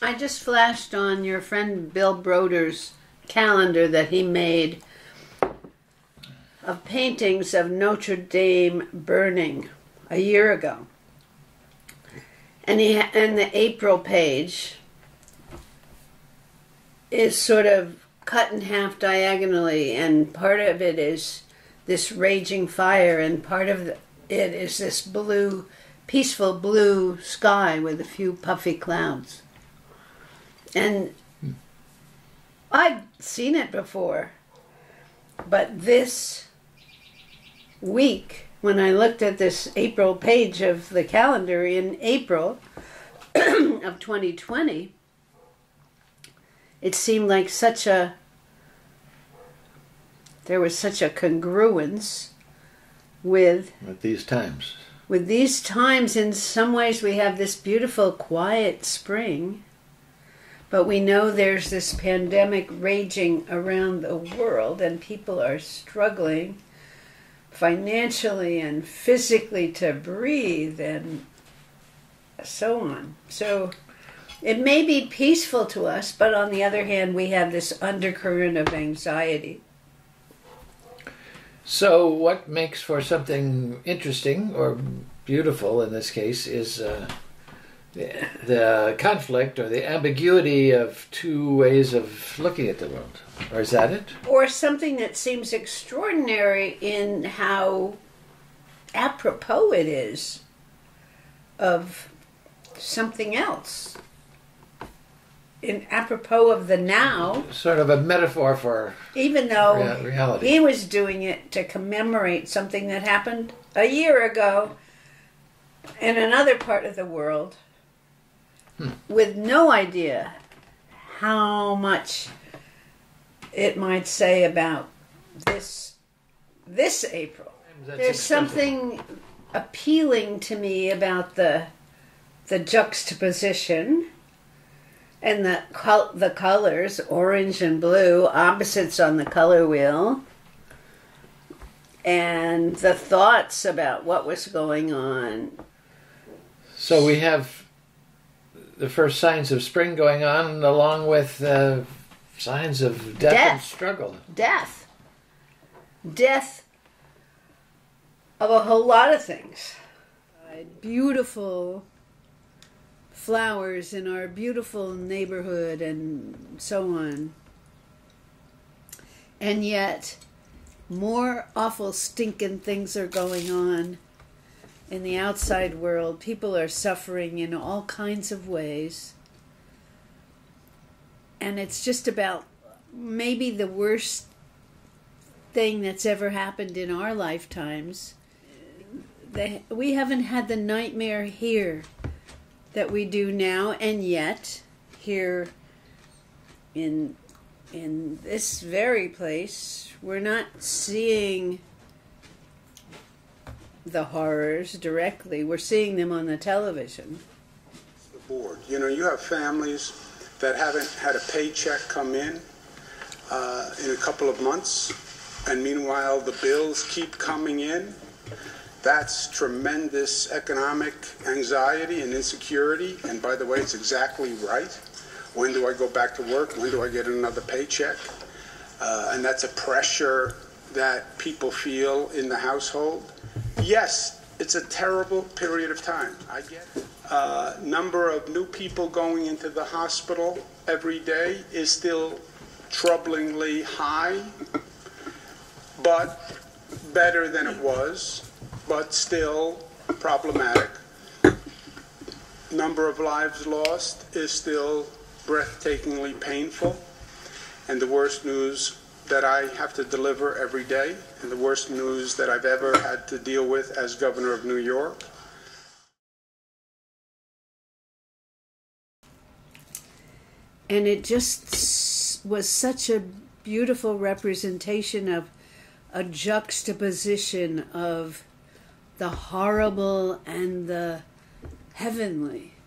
I just flashed on your friend Bill Broder's calendar that he made of paintings of Notre Dame burning a year ago. And he and the April page is sort of cut in half diagonally and part of it is this raging fire and part of it is this blue peaceful blue sky with a few puffy clouds. And I'd seen it before, but this week, when I looked at this April page of the calendar in April of 2020, it seemed like such a there was such a congruence with at these times. with these times in some ways we have this beautiful quiet spring but we know there's this pandemic raging around the world and people are struggling financially and physically to breathe and so on. So it may be peaceful to us but on the other hand we have this undercurrent of anxiety. So, what makes for something interesting or beautiful in this case is uh, the, the conflict or the ambiguity of two ways of looking at the world. Or is that it? or something that seems extraordinary in how apropos it is of something else. In apropos of the now, Sort of a metaphor for even though rea- reality. he was doing it to commemorate something that happened a year ago in another part of the world with no idea how much it might say about this this April. That's There's expensive. something appealing to me about the the juxtaposition and the col- the colors, orange and blue, opposites on the color wheel, and the thoughts about what was going on. So we have the first signs of spring going on, along with uh, signs of death, and Death. struggle. Death. Death of a whole lot of things. Beautiful flowers in our beautiful neighborhood and so on. And yet, more awful, stinking things are going on in the outside world. People are suffering in all kinds of ways. And it's just about maybe the worst thing that's ever happened in our lifetimes. They, we haven't had the nightmare here that we do now, and yet here in in this very place, we're not seeing the horrors directly. We're seeing them on the television. the board. You know, you have families that haven't had a paycheck come in uh, in a couple of months, and meanwhile the bills keep coming in. That's tremendous economic anxiety and insecurity. And by the way, it's exactly right. When do I go back to work? When do I get another paycheck? Uh, and that's a pressure that people feel in the household. Yes, it's a terrible period of time. I get it. Uh, number of new people going into the hospital every day is still troublingly high, but better than it was, but still problematic. Number of lives lost is still breathtakingly painful. And the worst news that I have to deliver every day, and the worst news that I've ever had to deal with as governor of New York, and it just was such a beautiful representation of a juxtaposition of the horrible and the heavenly